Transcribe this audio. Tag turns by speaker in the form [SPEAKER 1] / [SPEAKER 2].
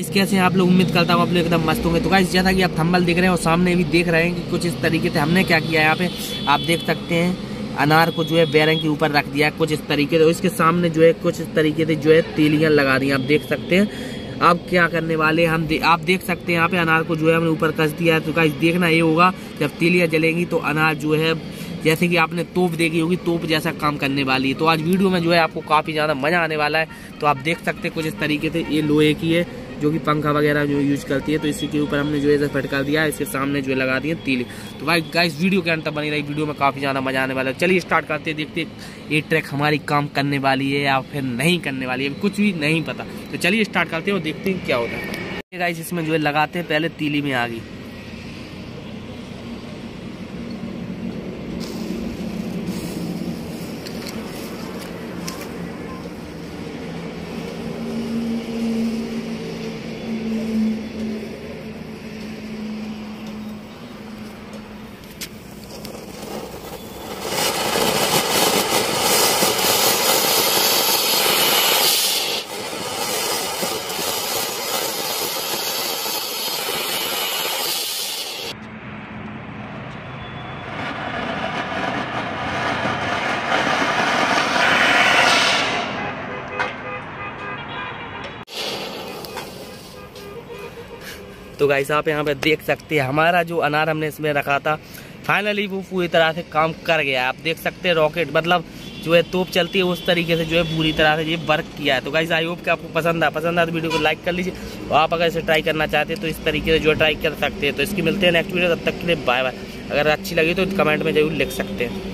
[SPEAKER 1] इस कैसे आप लोग उम्मीद करता हूँ आप लोग एकदम मस्त होंगे। तो गाइस जैसा कि आप थंबल देख रहे हैं और सामने भी देख रहे हैं कि कुछ इस तरीके से हमने क्या किया है यहाँ पे आप देख सकते हैं अनार को जो है बैरंग के ऊपर रख दिया कुछ इस तरीके से इसके सामने जो है कुछ इस तरीके से जो है तीलियाँ लगा दी आप देख सकते हैं अब क्या करने वाले हम दे, आप देख सकते हैं यहाँ पे अनार को जो है हमने ऊपर कस दिया है। तो गाइस देखना ये होगा जब तीलियाँ जलेंगी तो अनार जो है जैसे कि आपने तोप देखी होगी तोप जैसा काम करने वाली है। तो आज वीडियो में जो है आपको काफ़ी ज़्यादा मज़ा आने वाला है। तो आप देख सकते हैं कुछ इस तरीके से ये लोहे की है। जो कि पंखा वगैरह जो यूज़ करती है तो इसी के ऊपर हमने जो है फटका दिया, इसके सामने जो लगा दिए तीली। तो भाई गाइस वीडियो के अंत बनी रही वीडियो में काफ़ी ज़्यादा मज़ा आने वाला है। चलिए स्टार्ट करते हैं, देखते ये ट्रैक हमारी काम करने वाली है या फिर नहीं करने वाली है कुछ भी नहीं पता। तो चलिए स्टार्ट करते हैं और देखते हैं क्या होता है। गाइस इसमें जो है लगाते हैं, पहले तीली में आ गई। तो गाइस आप यहाँ पे देख सकते हैं, हमारा जो अनार हमने इसमें रखा था फाइनली वो पूरी तरह से काम कर गया आप देख सकते हैं रॉकेट मतलब जो है तोप चलती है, उस तरीके से जो है पूरी तरह से ये वर्क किया है। तो गाइस आई होप कि आपको पसंद आया। पसंद आया तो वीडियो को लाइक कर लीजिए। और आप अगर इसे ट्राई करना चाहते हैं तो इस तरीके से जो है ट्राई कर सकते हैं। तो इसकी मिलते हैं नेक्स्ट वीडियो तब तक के लिए बाय बाय अगर अच्छी लगी तो कमेंट में ज़रूर लिख सकते हैं।